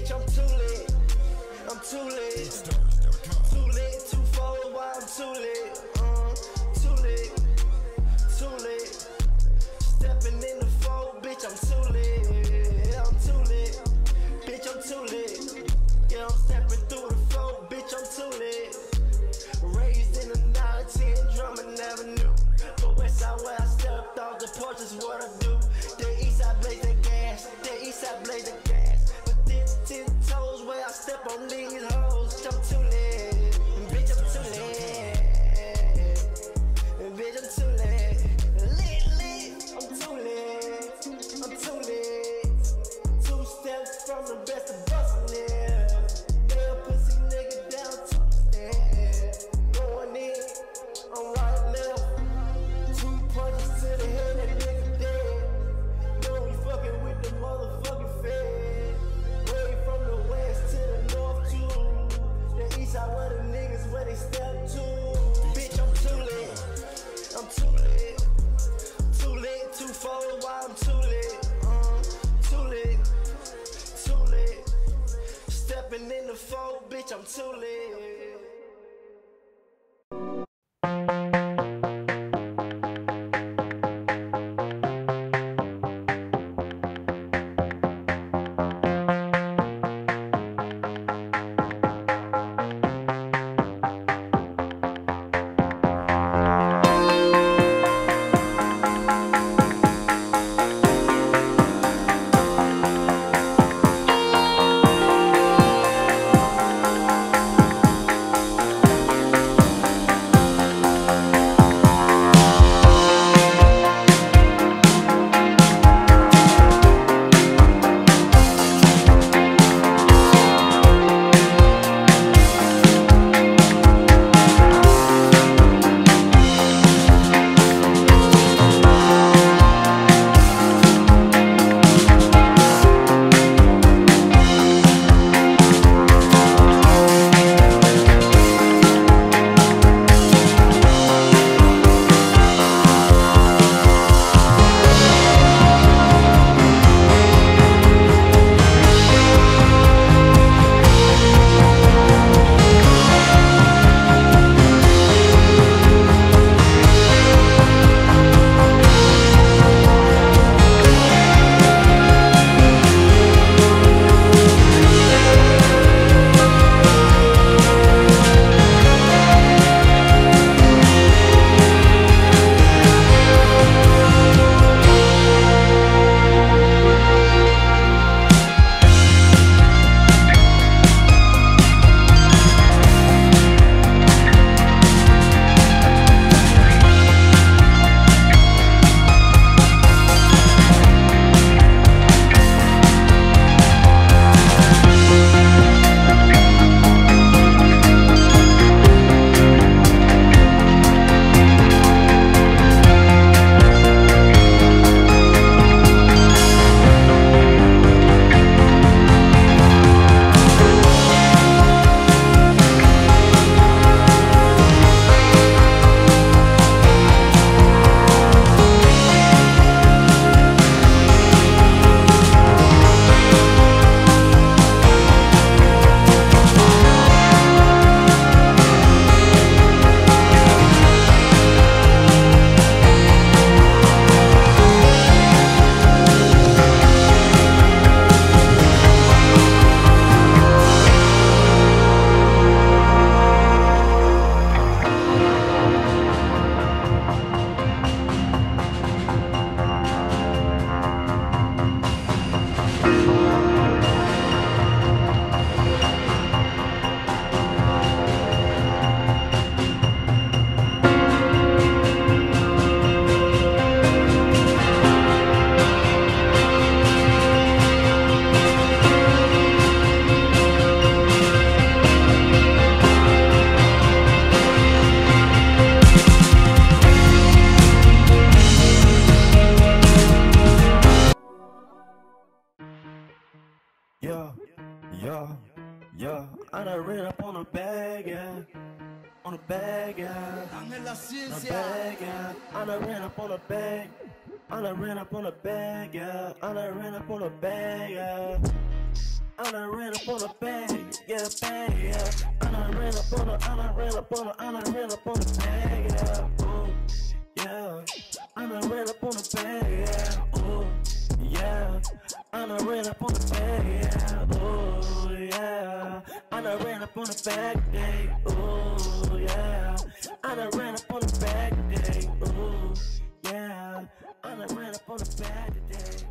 bitch, I'm too lit. I'm too lit. Too lit, too far. why I'm too lit. fumbling is hard. up in the fold, bitch, I'm too lit. Yeah, yeah, yeah. I done ran up on a bag, yeah. On a bag, yeah. Dame la On a ciencia. bag, yeah. I done ran up on a bag. I done ran up on a bag, yeah. I done ran up on a bag, yeah. I done ran up on a bag, yeah, bag, yeah. I done ran up on a, I done ran up on a, I done ran up on a bag, yeah. Ooh, yeah. I done ran up on a bag, yeah. Ooh, yeah. I done ran up on a I ran up on a bag day, Ooh, yeah. I ran up on a bag today. Ooh, yeah. I ran up on a bag today.